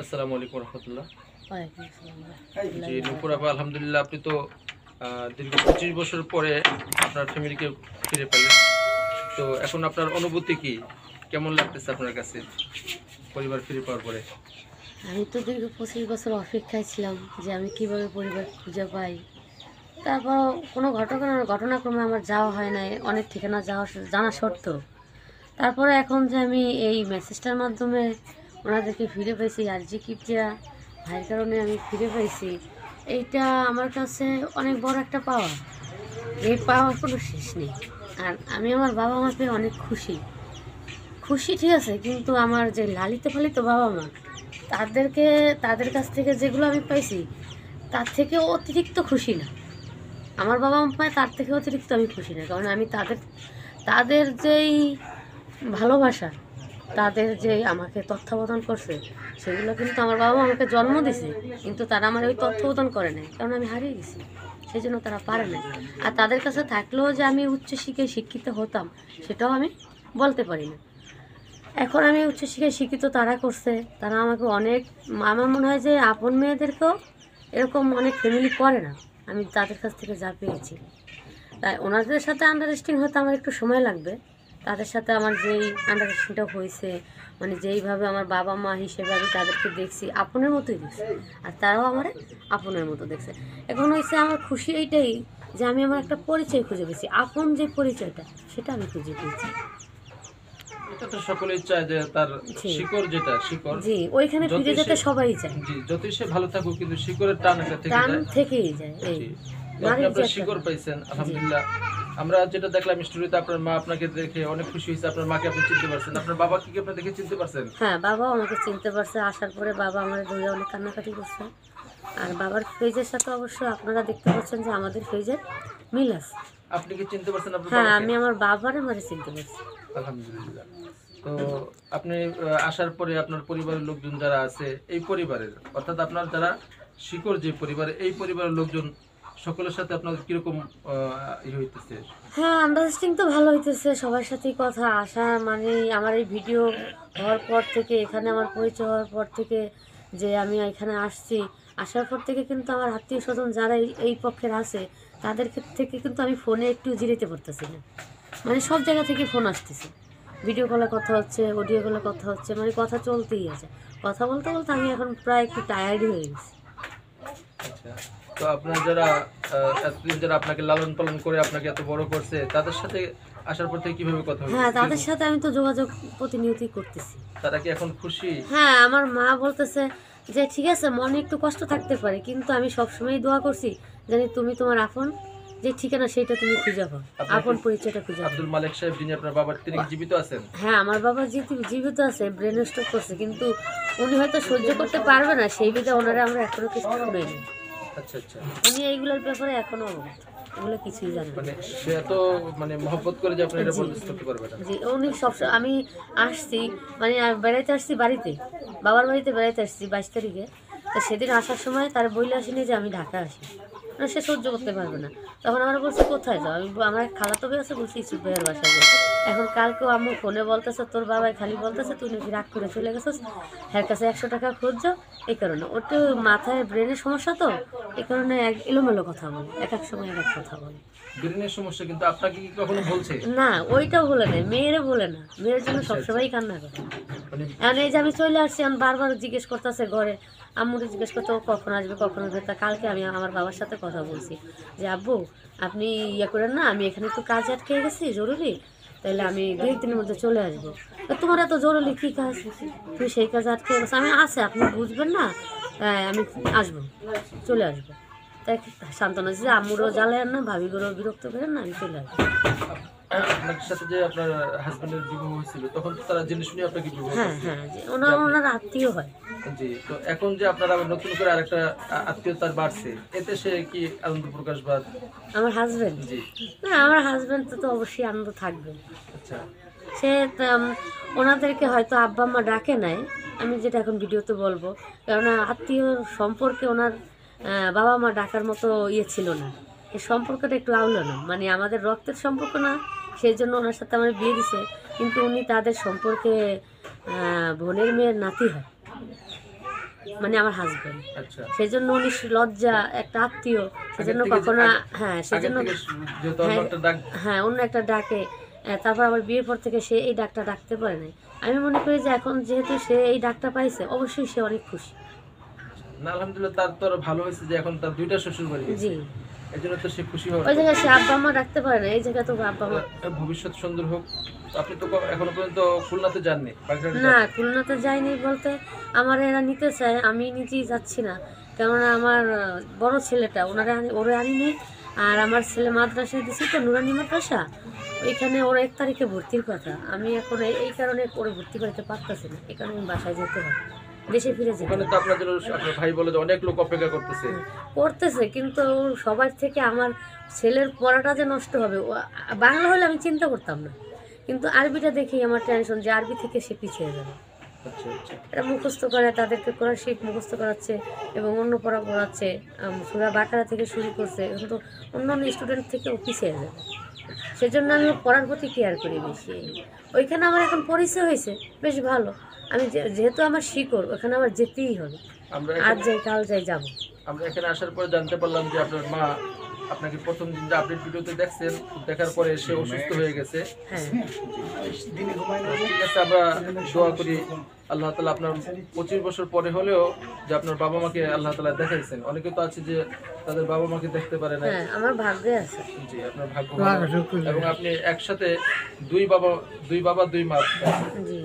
আসসালামু আলাইকুম রহমতুল্লাহ। জি নুপুর আপা আলহামদুলিল্লাহ আপনি তো দীর্ঘ পঁচিশ বছর পরে আপনার ফ্যামিলিকে ফিরে পেলেন। তো এখন আপনার অনুভূতি কি? কেমন লাগতেছে আপনার কাছে পরিবার ফিরে পাওয়ার পরে? আমি তো দীর্ঘ পঁচিশ বছর অপেক্ষায় ছিলাম যে আমি কীভাবে পরিবার খুঁজে পাই। তারপর কোনো ঘটনা ঘটনাক্রমে আমার যাওয়া হয় নাই অনেক ঠিকানা যাওয়া জানা সত্ত্বেও। তারপরে এখন যে আমি এই মেসেজটার মাধ্যমে ওনাদেরকে ফিরে পেয়েছি আর জি কিপটিয়া ভাইয়ের কারণে আমি ফিরে পেয়েছি এইটা আমার কাছে অনেক বড় একটা পাওয়া। এই পাওয়ার কোনো শেষ নেই। আর আমি আমার বাবা মা পেয়ে অনেক খুশি। খুশি ঠিক আছে, কিন্তু আমার যে লালিত পালিত বাবা মা, তাদেরকে, তাদের কাছ থেকে যেগুলো আমি পাইছি, তার থেকে অতিরিক্ত খুশি না। আমার বাবা মা পায় তার থেকে অতিরিক্ত আমি খুশি না, কারণ আমি তাদের তাদের যেই ভালোবাসা তাদের যে আমাকে তত্ত্বাবধান করছে, সেগুলো কিন্তু আমার বাবা আমাকে জন্ম দিছে, কিন্তু তারা আমার ওই তত্ত্বাবধান করে নাই, কারণ আমি হারিয়ে গেছি সেই জন্য তারা পারে না আর তাদের কাছে থাকলেও যে আমি উচ্চশিক্ষায় শিক্ষিত হতাম, সেটাও আমি বলতে পারি না। এখন আমি উচ্চশিক্ষায় শিক্ষিত তারা করছে, তারা আমাকে অনেক, আমার মনে হয় যে আপন মেয়েদেরকেও এরকম অনেক ফ্যামিলি করে না, আমি তাদের কাছ থেকে যা পেয়েছি। তাই ওনাদের সাথে আন্ডারস্ট্যান্ডিং হতে আমার একটু সময় লাগবে। তাদের সাথে আমার যেই আন্ডারস্ট্যান্ডিংটা হয়েছে মানে যেইভাবে আমার বাবা মা হিসেবে আমি তাদেরকে দেখছি আপনের মতোই দেখছি। আর তারাও আমার আপনের মতো দেখছে। এখন হয়েছে আমার খুশি এইটাই যে আমি আমার একটা পরিচয় খুঁজে পেয়েছি। আপন যে পরিচয়টা সেটা আমি খুঁজে পেয়েছি। এটা তো সকলেই চায় যে তার। শিকড় যেটা শিকড়। জি ওইখানে ফিরে যেতে সবাই চায়। জি যতই সে ভালো থাকুক কিন্তু শিকড়ের টান একটা থেকে টান যায়। থেকেই যায় এই। আপনার শিকড় পাইছেন আলহামদুলিল্লাহ। আমরা যেটা দেখলাম স্টোরিতে আপনার মা আপনাকে দেখে অনেক খুশি হয়েছে আপনার মাকে আপনি চিনতে পারছেন। আপনার বাবা কি আপনি দেখে চিনতে পারছেন? হ্যাঁ বাবাও আমাকে চিনতে পারছে। আসার পরে বাবা আমার ধরে অনেক কান্নাকাটি করছে। আর বাবার ফেজের সাথে অবশ্য আপনারা দেখতে পাচ্ছেন যে আমাদের ফেজের মিল আছে। আপনি কি চিনতে পারছেন আপনার হ্যাঁ আমি আমার বাবারে মারে চিনতে পারছি। আলহামদুলিল্লাহ। তো আপনি আসার পরে আপনার পরিবারের লোকজন যারা আছে এই পরিবারের অর্থাৎ আপনার যারা শিকড় যে পরিবার এই পরিবারের লোকজন সকলের সাথে আপনার কীরকম আহ, হইতেছে? হ্যাঁ আন্ডারস্ট্যান্ডিং তো ভালো হইতেছে সবার সাথেই কথা আসা মানে আমার এই ভিডিও হওয়ার পর থেকে এখানে আমার পরিচয় হওয়ার পর থেকে যে আমি এখানে আসছি আসার পর থেকে কিন্তু আমার আত্মীয় স্বজন যারা এই- পক্ষের আছে তাদের থেকে কিন্তু আমি ফোনে একটু জিরিতে পারতেছি না। মানে সব জায়গা থেকে ফোন আসতেছে। ভিডিও কলে কথা হচ্ছে অডিও কলে কথা হচ্ছে মানে কথা চলতেই আছে। কথা বলতে বলতে আমি এখন প্রায় একটু টায়ার্ডই হয়ে গেছি। আচ্ছা। তো আপনার যারা এতদিন যারা আপনাকে লালন পালন করে আপনাকে এত বড় করছে তাদের সাথে আসার পর থেকে কীভাবে কথা হ্যাঁ তাদের সাথে আমি তো যোগাযোগ প্রতিনিয়তই করতেছি। তারা কি এখন খুশি? হ্যাঁ আমার মা বলতেছে যে ঠিক আছে মনে একটু কষ্ট থাকতে পারে কিন্তু আমি সবসময় দোয়া করছি জানি তুমি তোমার আপন যে ঠিকানা সেটা তুমি খুঁজে পাও আপন পরিচয়টা খুঁজে আব্দুল মালিক সাহেব যিনি আপনার বাবার তিনি জীবিত আছেন? হ্যাঁ আমার বাবা যেহেতু জীবিত আছে ব্রেন স্ট্রোক করছে কিন্তু উনি হয়তো সহ্য করতে পারবে না সেই বিধে ওনারা আমরা এখনও কিছু শুনেনি আচ্ছা আচ্ছা। উনি এইগুলোর ব্যাপারে এখনও এগুলো কিছুই জানে মানে সে এত মানে মহব্বত করে যে আপনি এটা বরদাস্ত করতে পারবে না। জি উনি সব আমি আসছি মানে বেড়াইতে আসছি বাড়িতে বাবার বাড়িতে বেড়াইতে আসছি বাইশ তারিখে। তো সেদিন আসার সময় তার বইলে আসেনি যে আমি ঢাকা আসি। মানে সে সহ্য করতে পারবে না। তখন আমরা বলছি কোথায় যাও? আমি আমার খালাতো ভাই আছে বলছি ইসুফ ভাইয়ের বাসায় যাই এখন কালকেও আম্মু ফোনে বলতেছে তোর বাবাই খালি বলতেছে তুই নাকি রাগ করে চলে গেছিস। এর কাছে একশো টাকা খুঁজছো এই কারণে। তো মাথায় ব্রেনের সমস্যা তো এই কারণে এক এলোমেলো কথা বলে এক এক সময় এক এক কথা বলে। ব্রেনের সমস্যা কিন্তু আপনাকে কি কখনো বলছে? না ওইটাও বলে না মেয়েরে বলে না। মেয়ের জন্য সবসময় কান্না করে। মানে এখন এই যে আমি চলে আসছি আমি বারবার জিজ্ঞেস করতেছে ঘরে। আম্মুরে জিজ্ঞেস করতে ও কখন আসবে কখন আসবে? তা কালকে আমি আমার বাবার সাথে কথা বলছি। যে আব্বু আপনি ইয়ে করেন না আমি এখানে একটু কাজ আটকে গেছি জরুরি? তাহলে আমি দু একদিনের মধ্যে চলে আসব। তোমার এত জরুরি কী কাজ? তুমি সেই কাজ আটকে গেছো। আমি আছে আপনি বুঝবেন না। হ্যাঁ, আমি আসব চলে আসব। তাই শান্তনা যে আম্মুরও জ্বালেন না ভাবিগুলো বিরক্ত করেন না আমি চলে আসব। আপনার সাথে যে আপনার হাজবেন্ডের বিবাহ হয়েছিল তখন তো তারা জেনে শুনে আপনাকে বিবাহ হ্যাঁ হ্যাঁ ওনার ওনার আত্মীয় হয়। জি তো এখন যে আপনারা আবার নতুন করে আরেকটা আত্মীয়তার বাড়ছে এতে সে কি আনন্দ প্রকাশ বা আমার হাজবেন্ড জি। না আমার হাজবেন্ড তো তো অবশ্যই আনন্দ থাকবে। আচ্ছা। সে ওনাদেরকে হয়তো আব্বা আম্মা ডাকে নাই। আমি যেটা এখন ভিডিওতে বলব কারণ আত্মীয় সম্পর্কে ওনার বাবা মা ডাকার মতো ইয়ে ছিল না। এই সম্পর্কটা একটু আউলো না। মানে আমাদের রক্তের সম্পর্ক না সেই জন্য ওনার সাথে আমার বিয়ে দিছে। কিন্তু উনি তাদের সম্পর্কে বোনের মেয়ের নাতি হয়। মানে আমার হাজবেন্ড আচ্ছা। সেজন্য উনি লজ্জা একটা আত্মীয়। সেজন্য কখনো হ্যাঁ সেজন্য ডাক হ্যাঁ অন্য একটা ডাকে। তারপর আবার বিয়ের পর থেকে সে এই ডাকটা ডাকতে পারে নাই। আমি মনে করি যে এখন যেহেতু সে এই ডাকটা পাইছে অবশ্যই সে অনেক খুশি। না আলহামদুলিল্লাহ তার তো ভালো হয়েছে যে এখন তার দুইটা শ্বশুর বাড়ি জি। এই জন্য তো সে খুশি হবে ওই জায়গায় সে আব্বা মা ডাকতে পারে না এই জায়গায় তো আব্বা মা ভবিষ্যৎ সুন্দর হোক। আপনি তো এখনও পর্যন্ত খুলনাতে যাননি না। খুলনাতে যাইনি বলতে আমার এরা নিতে চায় আমি নিজেই যাচ্ছি না। কেননা আমার বড় ছেলেটা ওনারা ওরে আনিনি আর আমার ছেলে মাদ্রাসায় দিছি তো নুরানি মাদ্রাসা। ওইখানে ওর এক তারিখে ভর্তির কথা। আমি এখন এই- এই কারণে ওরে ভর্তি করতে পারতেছি না এই কারণে আমি বাসায় যেতে হবে দেশে ফিরে যেতে ওখানে। তো জন্য আপনার ভাই বলে যে অনেক লোক অপেক্ষা করতেছে। করতেছে কিন্তু সবার থেকে আমার ছেলের পড়াটা যে নষ্ট হবে ও বাংলা হলে আমি চিন্তা করতাম না। কিন্তু আরবিটা দেখেই আমার টেনশন যে আরবি থেকে সে পিছিয়ে যাবে। আচ্ছা আচ্ছা। এটা মুখস্থ করে তাদেরকে কোরআন শিখ মুখস্থ করাচ্ছে এবং অন্য পড়া পড়াচ্ছে সুরা বাকারা থেকে শুরু করছে এখন তো অন্যান্য স্টুডেন্ট থেকেও পিছিয়ে যাবে। সেজন্য আমি পড়ার প্রতি কেয়ার করি বেশি। ওইখানে আমার এখন পরিচয় হয়েছে বেশ ভালো। আমি যেহেতু আমার শিকড় ওখানে আমার যেতেই হবে। আমরা আজ এখানে- যাই কাল যাই যাব। আমরা এখানে আসার পরে জানতে পারলাম যে আপনার মা আপনাকে প্রথম দিন যে আপডেট ভিডিওতে দেখছেন দেখার পরে সে অসুস্থ হয়ে গেছে। হ্যাঁ। ঠিক আছে আমরা দোয়া করি আল্লাহ তালা আপনার পঁচিশ বছর পরে হলেও যে আপনার বাবা মাকে আল্লাহ তালা দেখাইছেন। অনেকে তো আছে যে তাদের বাবা মাকে দেখতে পারে না হ্যাঁ আমার ভাগ্যে আছে। জি আপনার ভাগ্য এবং আপনি একসাথে দুই বাবা দুই বাবা দুই মা। জি।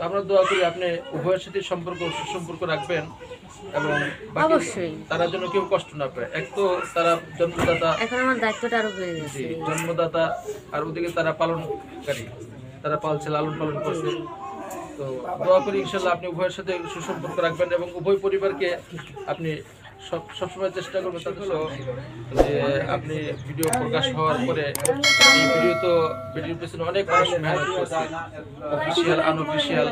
তো আমরা দোয়া করি আপনি উভয়ের সাথে সম্পর্ক সুসম্পর্ক রাখবেন এবং অবশ্যই। তারা যেন কেউ কষ্ট না পায়। এক তো তারা জন্মদাতা এখন আমার দায়িত্বটা আরও বেড়ে গেছে। জন্মদাতা আর ওদিকে তারা পালনকারী। তারা পালছে লালন পালন করছে। তো দোয়া করি ইনশাল্লাহ আপনি উভয়ের সাথে সুসম্পর্ক রাখবেন এবং উভয় পরিবারকে আপনি সব সবসময় চেষ্টা করবেন তাদের যে আপনি ভিডিও প্রকাশ হওয়ার পরে এই ভিডিও তো ভিডিওর পেছনে অনেক মানুষ মেহনত করছে। অফিসিয়াল আনঅফিসিয়াল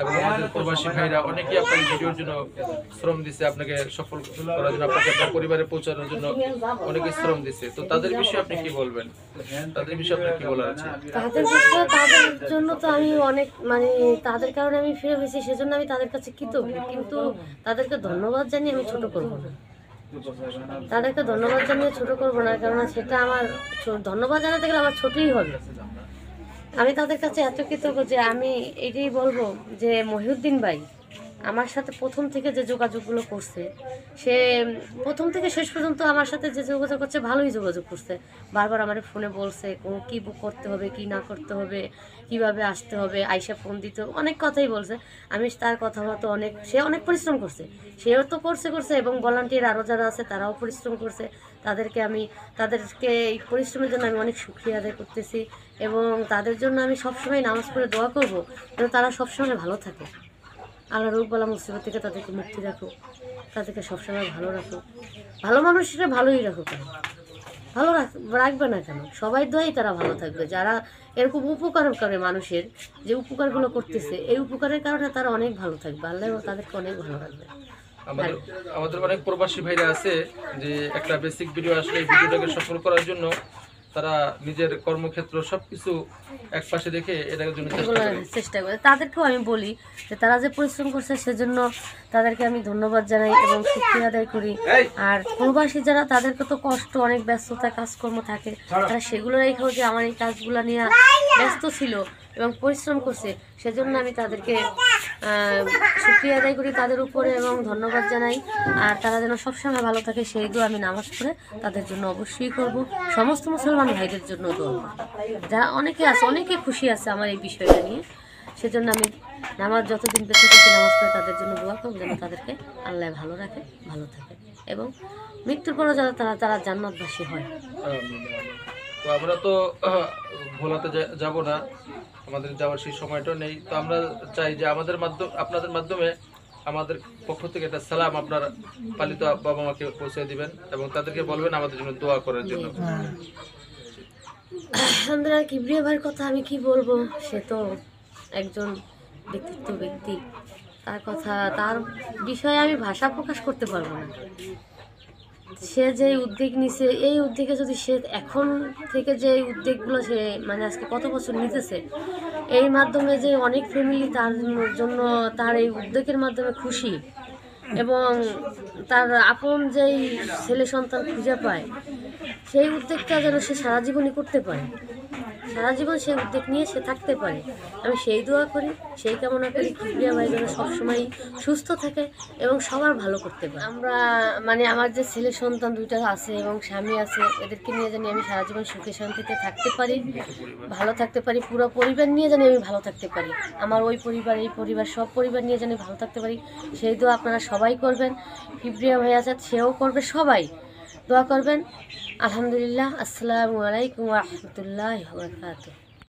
এবং আমাদের প্রবাসী ভাইরা অনেকেই আপনার ভিডিওর জন্য শ্রম দিছে, আপনাকে সফল করার জন্য, আপনাকে আপনার পরিবারে পৌঁছানোর জন্য অনেকে শ্রম দিছে। তো তাদের বিষয়ে আপনি কি বলবেন? তাদের বিষয়ে আপনার কি বলার আছে? তাদের তাদের জন্য তো আমি অনেক মানে তাদের কারণে আমি ফিরে পেয়েছি, সেজন্য আমি তাদের কাছে কৃতজ্ঞ। কিন্তু তাদেরকে ধন্যবাদ জানিয়ে আমি ছোট করব না। তাদেরকে ধন্যবাদ জানিয়ে ছোট করব না, কেননা সেটা আমার ধন্যবাদ জানাতে গেলে আমার ছোটই হবে আমি তাদের কাছে এত কৃতজ্ঞ যে আমি এটাই বলব যে মহিউদ্দিন ভাই আমার সাথে প্রথম থেকে যে যোগাযোগগুলো করছে, সে প্রথম থেকে শেষ পর্যন্ত আমার সাথে যে যোগাযোগ করছে, ভালোই যোগাযোগ করছে। বারবার আমার ফোনে বলছে কী বুক করতে হবে, কি না করতে হবে, কীভাবে আসতে হবে, আইসা ফোন দিতে, অনেক কথাই বলছে। আমি তার কথা মতো অনেক, সে অনেক পরিশ্রম করছে। সেও তো করছে করছে এবং ভলান্টিয়ার আরও যারা আছে, তারাও পরিশ্রম করছে। তাদেরকে আমি, তাদেরকে এই পরিশ্রমের জন্য আমি অনেক সুক্রিয়া আদায় করতেছি এবং তাদের জন্য আমি সবসময় নামাজ পড়ে দোয়া করব, যেন তারা সবসময় ভালো থাকে। আল্লাহ রোগ বলা মুসিবত থেকে তাদেরকে মুক্তি রাখুক, তাদেরকে সবসময় ভালো রাখুক। ভালো মানুষরা ভালোই রাখুক কেন? ভালো রাখ রাখবে না কেন? সবাই দোয়াই তারা ভালো থাকবে। যারা এরকম উপকার করে মানুষের, যে উপকারগুলো করতেছে, এই উপকারের কারণে তারা অনেক ভালো থাকবে। আল্লাহ তাদেরকে অনেক ভালো রাখবে। আমাদের আমাদের অনেক প্রবাসী ভাইরা আছে যে একটা বেসিক ভিডিও আসলে ভিডিওটাকে সফল করার জন্য তারা নিজের কর্মক্ষেত্র সবকিছু এক পাশে রেখে এটার জন্য চেষ্টা করে। তাদেরকেও আমি বলি যে তারা যে পরিশ্রম করছে সেজন্য তাদেরকে আমি ধন্যবাদ জানাই এবং শিক্ষা আদায় করি। আর প্রবাসী যারা তাদেরকে তো কষ্ট অনেক ব্যস্ততা কাজকর্ম থাকে তারা সেগুলো রেখেও যে আমার এই কাজগুলো নিয়ে ব্যস্ত ছিল এবং পরিশ্রম করছে, সেজন্য আমি তাদেরকে শুক্রিয়া আদায় করি তাদের উপরে এবং ধন্যবাদ জানাই। আর তারা যেন সবসময় ভালো থাকে, সেই দোয়া আমি নামাজ পড়ে তাদের জন্য অবশ্যই করব। সমস্ত মুসলমান ভাইদের জন্য দোয়া। যারা অনেকে আছে, অনেকে খুশি আছে আমার এই বিষয়টা নিয়ে। সেজন্য আমি নামাজ যতদিন বেঁচে থাকি, নামাজ পড়ে তাদের জন্য দোয়া করব যেন তাদেরকে আল্লাহ ভালো রাখে, ভালো থাকে এবং মৃত্যুর পরও যারা তারা তারা জান্নাতবাসী হয়। তো আমরা তো ভোলাতে যাব না। আমাদের যাওয়ার সেই সময়টা নেই। তো আমরা চাই যে আমাদের মাধ্যম, আপনাদের মাধ্যমে আমাদের পক্ষ থেকে একটা সালাম আপনার পালিত বাবা মাকে পৌঁছে দিবেন এবং তাদেরকে বলবেন আমাদের জন্য দোয়া করার জন্য। আলহামদুলিল্লাহ কিবরিয়া ভাইয়ের কথা আমি কি বলব? সে তো একজন ব্যক্তিত্ব ব্যক্তি। তার কথা, তার বিষয়ে আমি ভাষা প্রকাশ করতে পারব না। সে যে উদ্যোগ নিছে, এই উদ্যোগে যদি সে এখন থেকে যে উদ্যোগগুলো সে মানে আজকে কত বছর নিতেছে, এই মাধ্যমে যে অনেক ফ্যামিলি তার জন্য তার এই উদ্যোগের মাধ্যমে খুশি এবং তার আপন যেই ছেলে সন্তান খুঁজে পায়, সেই উদ্যোগটা যেন সে সারা জীবনই করতে পারে। সারা জীবন সেই উদ্যোগ নিয়ে সে থাকতে পারে। আমি সেই দোয়া করি, সেই কামনা করি কিবরিয়া ভাই যেন সবসময় সুস্থ থাকে এবং সবার ভালো করতে পারে। আমরা মানে আমার যে ছেলে সন্তান দুইটা আছে এবং স্বামী আছে, এদেরকে নিয়ে জানি আমি সারা জীবন সুখে শান্তিতে থাকতে পারি, ভালো থাকতে পারি, পুরো পরিবার নিয়ে জানি আমি ভালো থাকতে পারি। আমার ওই পরিবার, এই পরিবার, সব পরিবার নিয়ে জানি ভালো থাকতে পারি। সেই দোয়া আপনারা সবাই করবেন। কিবরিয়া ভাই আছে সেও করবে সবাই। দোয়া করবেন আলহামদুলিল্লাহ আসসালামু আলাইকুম রহমতুল্লাহ বরকাতুহ